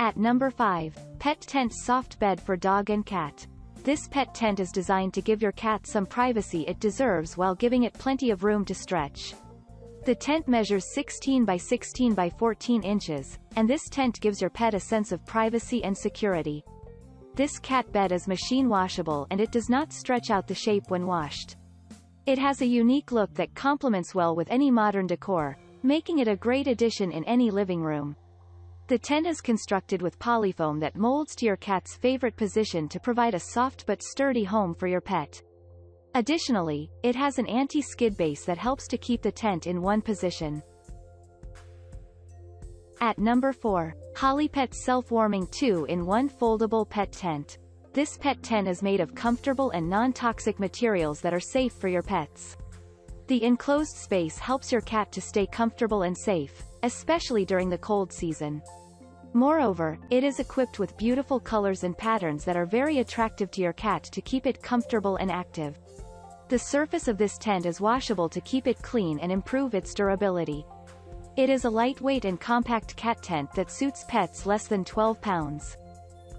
At number 5, Pet Tent Soft Bed for Dog and Cat. This pet tent is designed to give your cat some privacy it deserves while giving it plenty of room to stretch. The tent measures 16 by 16 by 14 inches, and this tent gives your pet a sense of privacy and security. This cat bed is machine washable and it does not stretch out the shape when washed. It has a unique look that complements well with any modern decor, making it a great addition in any living room. The tent is constructed with polyfoam that molds to your cat's favorite position to provide a soft but sturdy home for your pet. Additionally, it has an anti-skid base that helps to keep the tent in one position. At number 4, Hollypet Self-Warming 2-in-1 Foldable Pet Tent. This pet tent is made of comfortable and non-toxic materials that are safe for your pets. The enclosed space helps your cat to stay comfortable and safe, especially during the cold season. Moreover, it is equipped with beautiful colors and patterns that are very attractive to your cat to keep it comfortable and active. The surface of this tent is washable to keep it clean and improve its durability. It is a lightweight and compact cat tent that suits pets less than 12 pounds.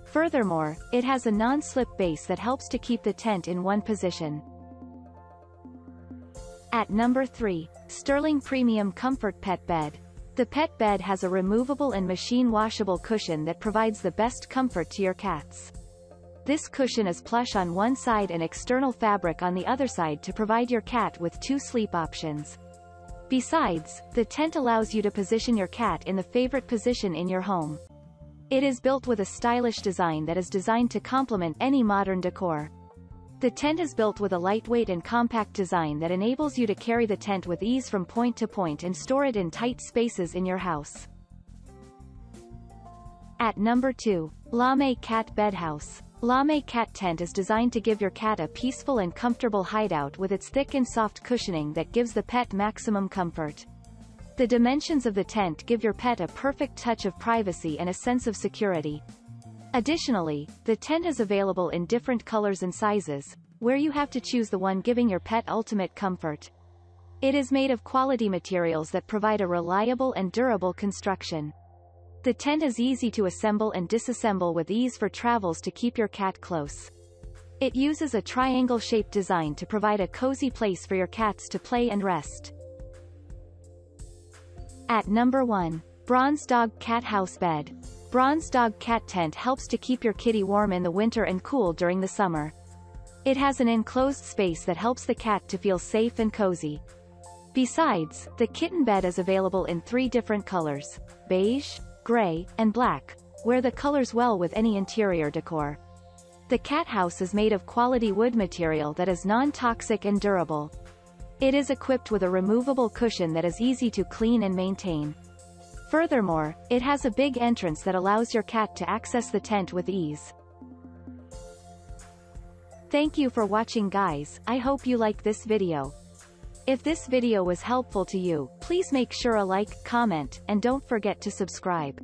Furthermore, it has a non-slip base that helps to keep the tent in one position. At number 3, Sterling Premium Comfort Pet Bed. The pet bed has a removable and machine-washable cushion that provides the best comfort to your cats. This cushion is plush on one side and external fabric on the other side to provide your cat with two sleep options. Besides, the tent allows you to position your cat in the favorite position in your home. It is built with a stylish design that is designed to complement any modern decor. The tent is built with a lightweight and compact design that enables you to carry the tent with ease from point to point and store it in tight spaces in your house. At number 2, laamei Cat Bed House. laamei Cat Tent is designed to give your cat a peaceful and comfortable hideout with its thick and soft cushioning that gives the pet maximum comfort. The dimensions of the tent give your pet a perfect touch of privacy and a sense of security. Additionally, the tent is available in different colors and sizes, where you have to choose the one giving your pet ultimate comfort. It is made of quality materials that provide a reliable and durable construction. The tent is easy to assemble and disassemble with ease for travels to keep your cat close. It uses a triangle-shaped design to provide a cozy place for your cats to play and rest. At number 1. Bronze Dog Cat House Bed. Bronze Dog Cat Tent helps to keep your kitty warm in the winter and cool during the summer. It has an enclosed space that helps the cat to feel safe and cozy. Besides, the kitten bed is available in three different colors, beige, gray, and black, wear the colors well with any interior decor. The cat house is made of quality wood material that is non-toxic and durable. It is equipped with a removable cushion that is easy to clean and maintain. Furthermore, it has a big entrance that allows your cat to access the tent with ease. Thank you for watching guys, I hope you like this video. If this video was helpful to you, please make sure a like, comment, and don't forget to subscribe.